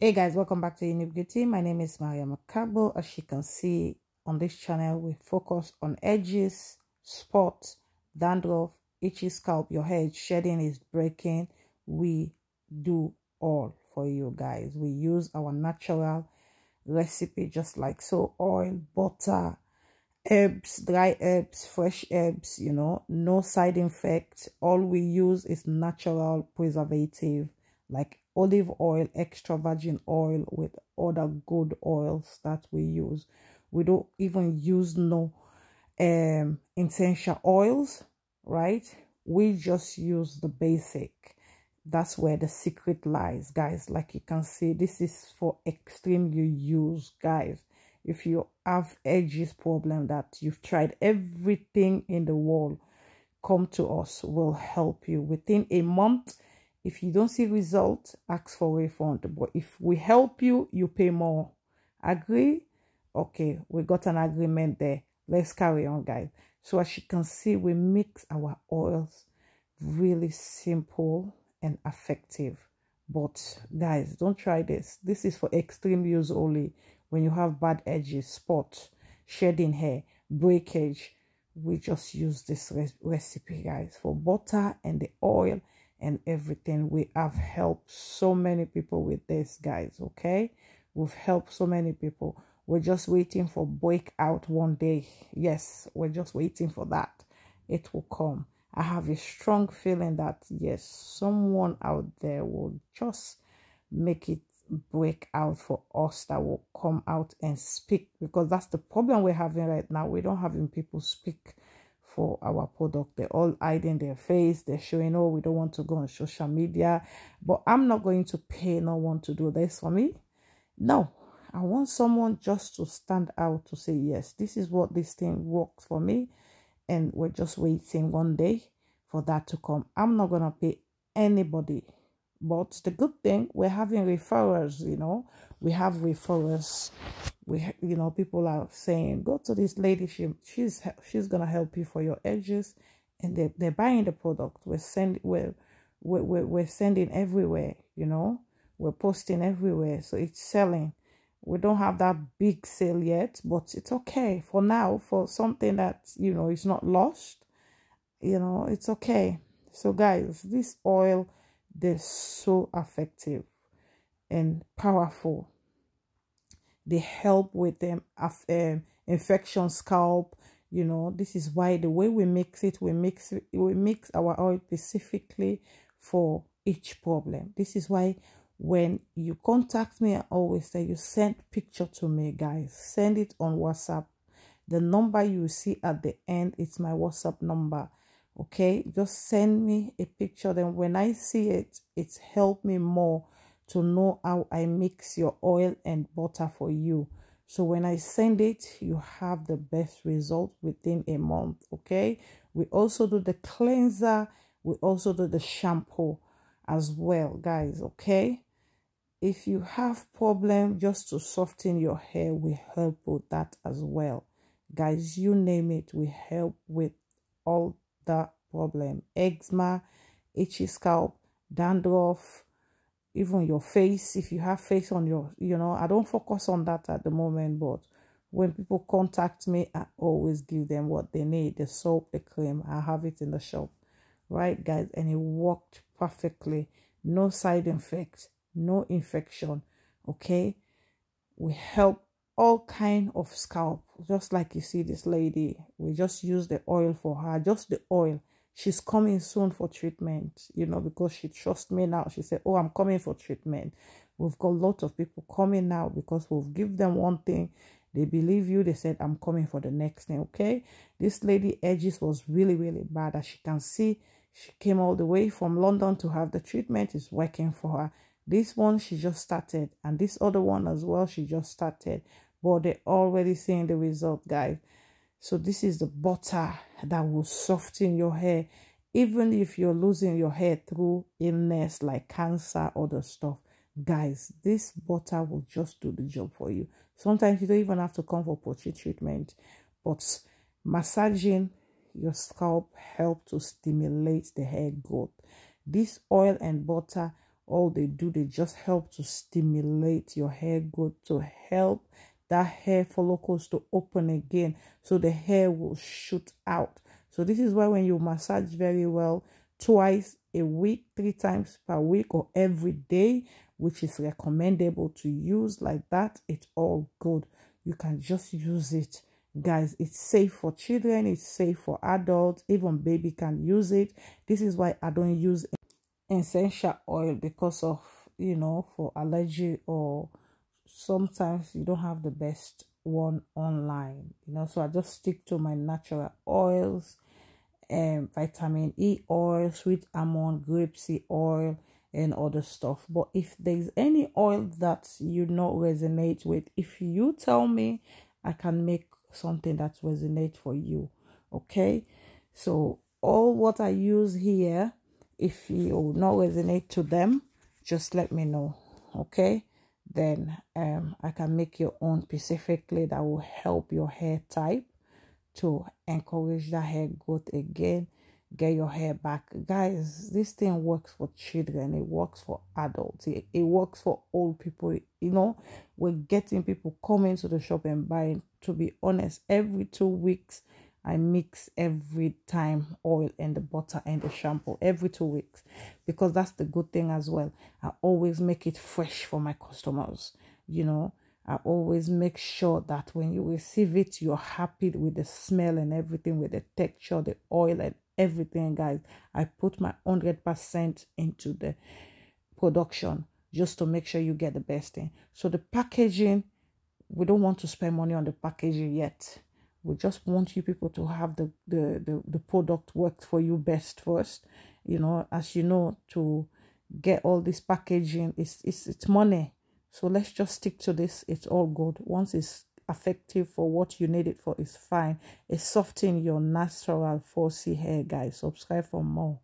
Hey guys, welcome back to Unique Beauty. My name is Maria Makabo. As you can see on this channel, we focus on edges, spots, dandruff, itchy scalp, your hair shedding is breaking. We do all for you guys. We use our natural recipe just like so oil, butter, herbs, dry herbs, fresh herbs, you know, no side effect. All we use is natural preservative like olive oil, extra virgin oil with other good oils that we use. We don't even use no um essential oils, right? We just use the basic. That's where the secret lies, guys. Like you can see, this is for extreme you use, guys. If you have edges problem that you've tried everything in the world, come to us. We'll help you within a month if you don't see result, ask for refund. But if we help you, you pay more. Agree? Okay, we got an agreement there. Let's carry on, guys. So as you can see, we mix our oils really simple and effective. But guys, don't try this. This is for extreme use only. When you have bad edges, spots, shedding hair, breakage, we just use this recipe, guys, for butter and the oil and everything. We have helped so many people with this, guys, okay? We've helped so many people. We're just waiting for breakout one day. Yes, we're just waiting for that. It will come. I have a strong feeling that, yes, someone out there will just make it break out for us that will come out and speak because that's the problem we're having right now. We don't having people speak for our product. They're all hiding their face. They're showing, oh, we don't want to go on social media. But I'm not going to pay no one to do this for me. No, I want someone just to stand out to say, yes, this is what this thing works for me. And we're just waiting one day for that to come. I'm not going to pay anybody. But the good thing, we're having referrals, you know. We have referrals we you know people are saying go to this lady she she's she's gonna help you for your edges and they, they're buying the product. We're sending we're, we're we're sending everywhere you know? We're posting everywhere so it's selling. We don't have that big sale yet but it's okay. For now for something that you know is not lost you know it's okay. So guys this oil they're so effective and powerful they help with them um, infection scalp you know this is why the way we mix it we mix it, we mix our oil specifically for each problem. This is why when you contact me i always say you send picture to me guys. Send it on whatsapp. The number you see at the end it's my whatsapp number okay? Just send me a picture. Then when i see it it's helped me more to know how I mix your oil and butter for you. So when I send it, you have the best result within a month, okay? We also do the cleanser. We also do the shampoo as well, guys, okay? If you have problem just to soften your hair, we help with that as well. Guys, you name it, we help with all the problem. Eczema, itchy scalp, dandruff, even your face if you have face on your you know i don't focus on that at the moment but when people contact me i always give them what they need. The soap the cream i have it in the shop. Right guys? And it worked perfectly. No side effect no infection okay? We help all kind of scalp. Just like you see this lady we just use the oil for her just the oil she's coming soon for treatment, you know, because she trusts me now. She said, Oh, I'm coming for treatment. We've got a lot of people coming now because we've give them one thing. They believe you. They said, I'm coming for the next thing. Okay. This lady edges was really, really bad. As you can see, she came all the way from London to have the treatment. It's working for her. This one, she just started. And this other one as well, she just started. But they're already seeing the result, guys. So this is the butter that will soften your hair. Even if you're losing your hair through illness like cancer, or other stuff. Guys, this butter will just do the job for you. Sometimes you don't even have to come for poultry treatment. But massaging your scalp help to stimulate the hair growth. This oil and butter all they do they just help to stimulate your hair growth to help that hair follicles to open again so the hair will shoot out. So this is why when you massage very well twice a week three times per week or every day which is recommendable to use like that it's all good. You can just use it. Guys it's safe for children it's safe for adults even baby can use it. This is why i don't use essential oil because of you know for allergy or sometimes you don't have the best one online you know so i just stick to my natural oils and vitamin e oil sweet almond grapeseed oil and other stuff. But if there's any oil that you not resonate with if you tell me i can make something that resonate for you okay? So all what i use here if you not resonate to them just let me know okay then um i can make your own specifically that will help your hair type to encourage that hair growth again get your hair back. Guys this thing works for children. It works for adults. It, it works for old people. You know we're getting people coming to the shop and buying. To be honest every two weeks I mix every time oil and the butter and the shampoo every two weeks because that's the good thing as well. I always make it fresh for my customers. You know, I always make sure that when you receive it, you're happy with the smell and everything, with the texture, the oil, and everything, guys. I put my 100% into the production just to make sure you get the best thing. So, the packaging, we don't want to spend money on the packaging yet we just want you people to have the, the, the, the product work for you best first. You know, as you know, to get all this packaging, it's, it's, it's money. So let's just stick to this. It's all good. Once it's effective for what you need it for, it's fine. It's softening your natural 4C hair, guys. Subscribe for more.